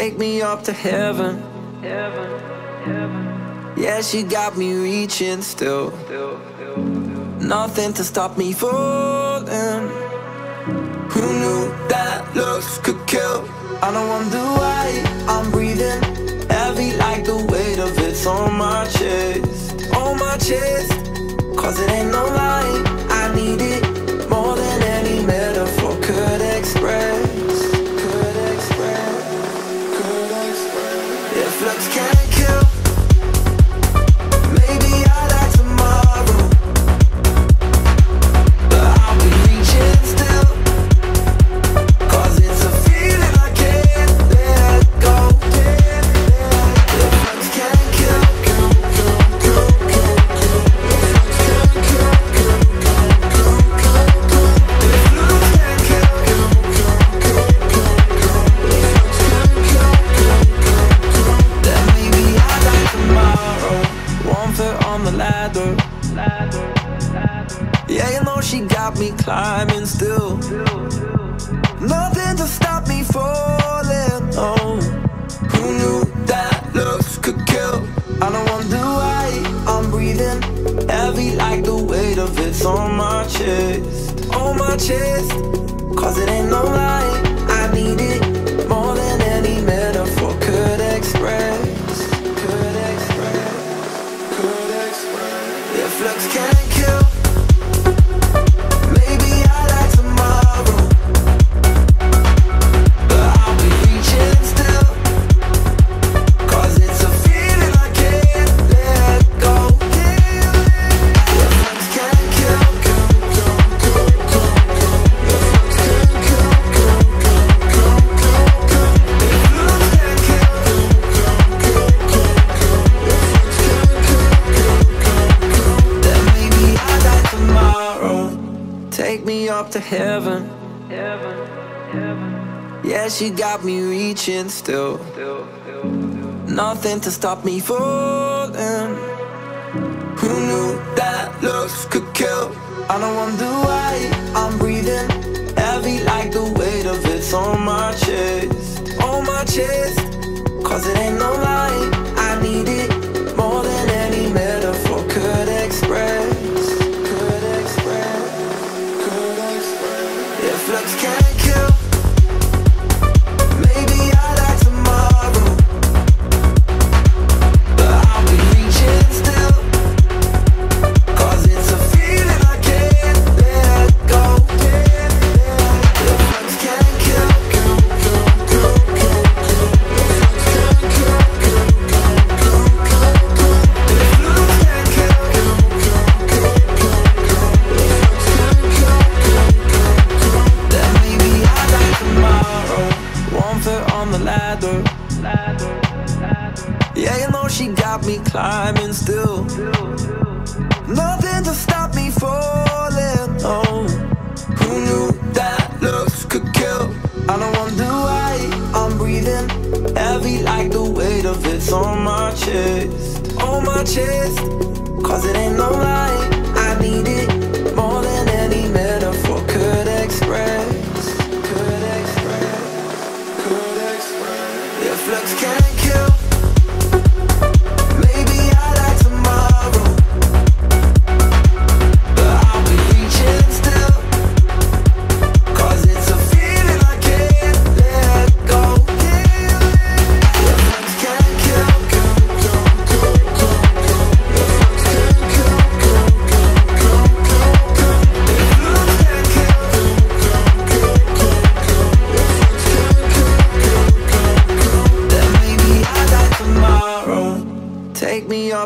Take me up to heaven. Heaven, heaven. Yeah, she got me reaching still. Nothing to stop me falling. Who knew that looks could kill? I don't wonder why I'm breathing heavy like the weight of it's on my chest. On my chest. Cause it ain't no lie, I need it me climbing still. Nothing to stop me falling. Oh, who knew that looks could kill? I don't wonder why I'm breathing heavy like the weight of it's on my chest. On my chest. Cause it ain't no lie. I need it to heaven. Heaven, heaven. Yeah, she got me reaching still. Nothing to stop me falling. Who knew that looks could kill? I don't wonder why I'm breathing heavy like the weight of it's on my chest. On my chest. Cause it ain't no lie. On the ladder. Yeah, you know she got me climbing still. Nothing to stop me falling. Oh, who knew that looks could kill? I don't wonder why I'm breathing heavy like the weight of it's on my chest. On my chest. Cause it ain't no lie. I need it more than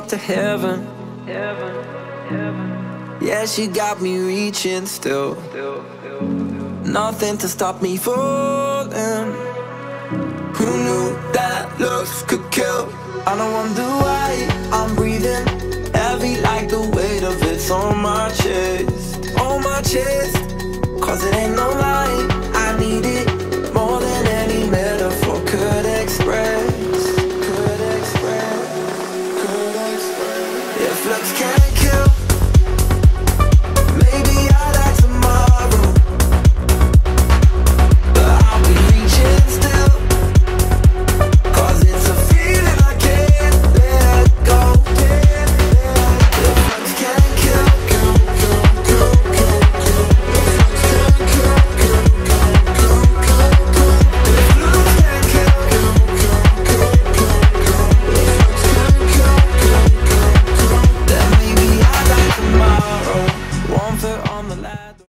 up to heaven. Heaven, heaven. Yeah, she got me reaching still. Nothing to stop me falling. Who knew that looks could kill? I don't wonder why I'm breathing heavy like the weight of it's on my chest. On my chest. Cause it ain't no lie.